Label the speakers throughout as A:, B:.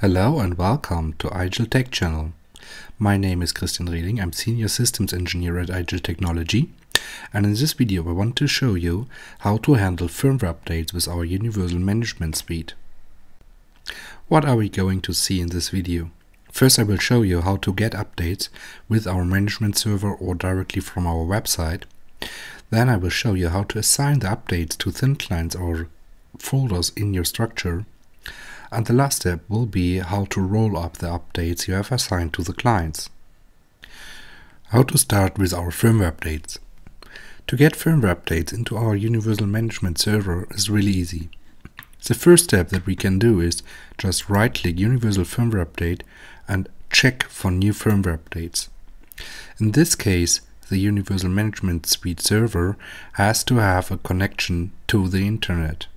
A: Hello and welcome to IGEL Tech Channel. My name is Christian Drieling, I'm Senior Systems Engineer at IGEL Technology and in this video I want to show you how to handle firmware updates with our Universal Management Suite. What are we going to see in this video? First I will show you how to get updates with our management server or directly from our website. Then I will show you how to assign the updates to thin clients or folders in your structure and the last step will be how to roll up the updates you have assigned to the clients. How to start with our firmware updates. To get firmware updates into our Universal Management Server is really easy. The first step that we can do is just right click Universal Firmware Update and check for new firmware updates. In this case, the Universal Management Suite server has to have a connection to the internet.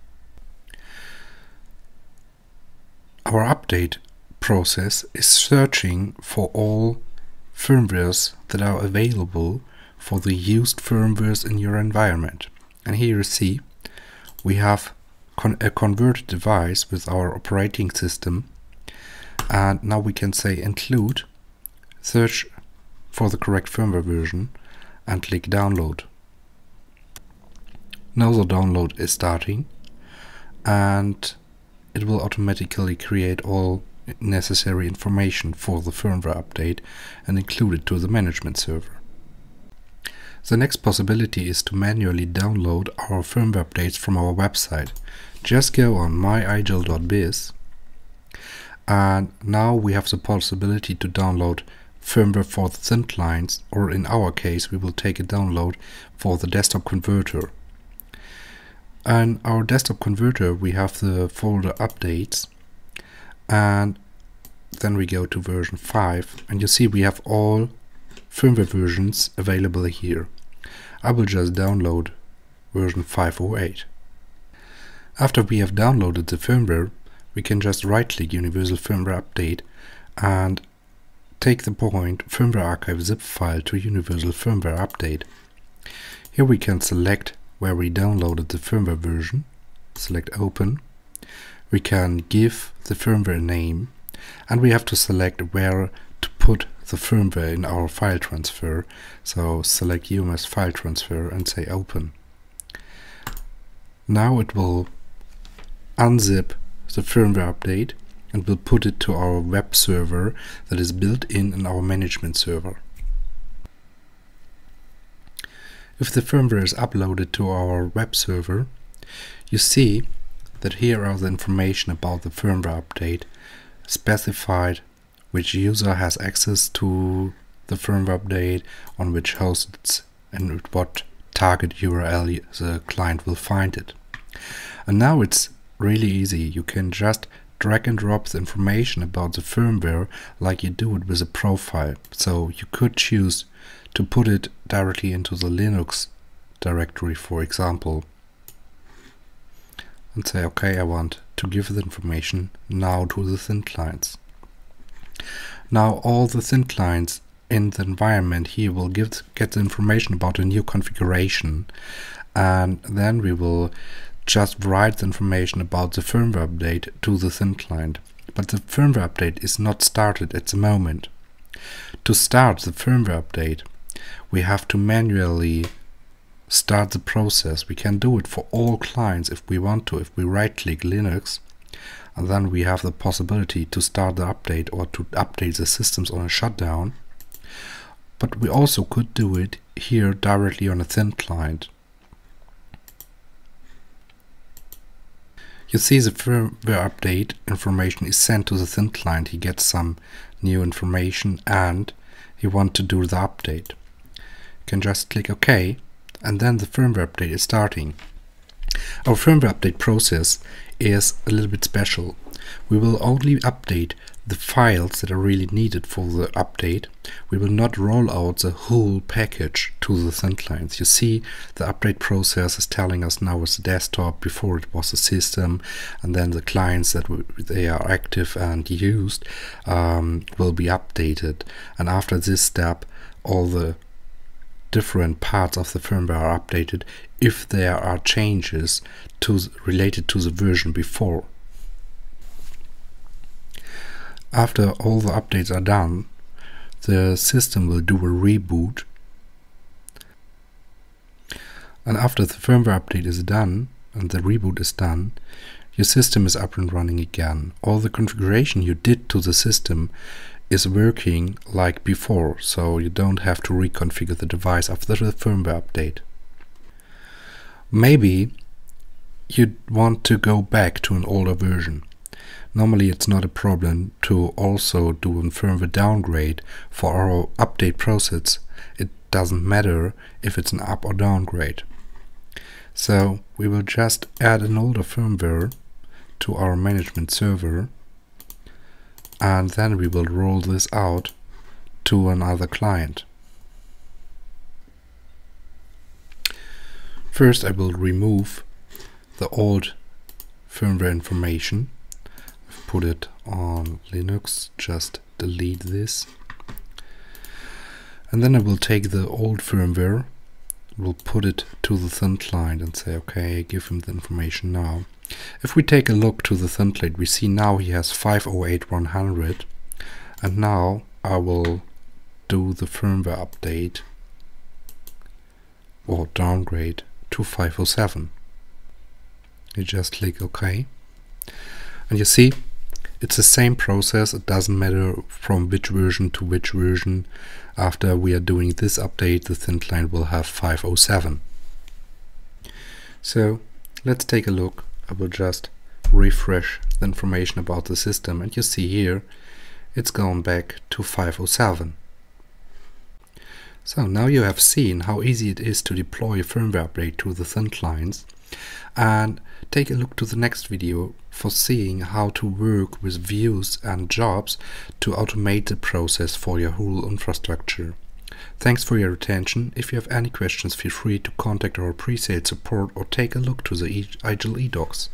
A: Our update process is searching for all firmwares that are available for the used firmwares in your environment. And here you see we have con a converted device with our operating system and now we can say include search for the correct firmware version and click download. Now the download is starting and it will automatically create all necessary information for the firmware update and include it to the management server. The next possibility is to manually download our firmware updates from our website. Just go on myigel.biz and now we have the possibility to download firmware for the thin clients or in our case we will take a download for the desktop converter. And our desktop converter, we have the folder updates. And then we go to version 5. And you see we have all firmware versions available here. I will just download version 508. After we have downloaded the firmware, we can just right-click Universal Firmware Update and take the point Firmware Archive zip file to Universal Firmware Update. Here we can select where we downloaded the firmware version. Select open. We can give the firmware name and we have to select where to put the firmware in our file transfer. So select UMS file transfer and say open. Now it will unzip the firmware update and will put it to our web server that is built in in our management server. If the firmware is uploaded to our web server, you see that here are the information about the firmware update specified which user has access to the firmware update, on which hosts and what target URL the client will find it. And now it's really easy. You can just drag and drop the information about the firmware like you do it with a profile. So you could choose to put it directly into the Linux directory, for example, and say, okay, I want to give the information now to the thin clients. Now all the thin clients in the environment here will give, get the information about a new configuration and then we will just write the information about the firmware update to the thin client. But the firmware update is not started at the moment. To start the firmware update, we have to manually start the process. We can do it for all clients if we want to. If we right click Linux, and then we have the possibility to start the update or to update the systems on a shutdown. But we also could do it here directly on a thin client. You see the firmware update information is sent to the thin client. He gets some new information and he wants to do the update. You can just click OK and then the firmware update is starting. Our firmware update process is a little bit special. We will only update the files that are really needed for the update. We will not roll out the whole package to the thin clients. You see the update process is telling us now it's the desktop, before it was the system, and then the clients that they are active and used um, will be updated. And after this step, all the different parts of the firmware are updated if there are changes to related to the version before. After all the updates are done, the system will do a reboot. And after the firmware update is done and the reboot is done, your system is up and running again. All the configuration you did to the system is working like before, so you don't have to reconfigure the device after the firmware update. Maybe you want to go back to an older version. Normally it's not a problem to also do a firmware downgrade for our update process. It doesn't matter if it's an up or downgrade. So we will just add an older firmware to our management server and then we will roll this out to another client. First I will remove the old firmware information. Put it on Linux, just delete this. And then I will take the old firmware, will put it to the thin client and say, okay, give him the information now. If we take a look to the template, we see now he has 508100 and now I will do the firmware update or downgrade to 507. You just click OK and you see it's the same process, it doesn't matter from which version to which version. After we are doing this update, the thin client will have 507. So let's take a look I will just refresh the information about the system and you see here it's gone back to 507. So now you have seen how easy it is to deploy a firmware update to the thin clients and take a look to the next video for seeing how to work with views and jobs to automate the process for your whole infrastructure. Thanks for your attention. If you have any questions, feel free to contact our pre-sale support or take a look to the IGEL eDocs.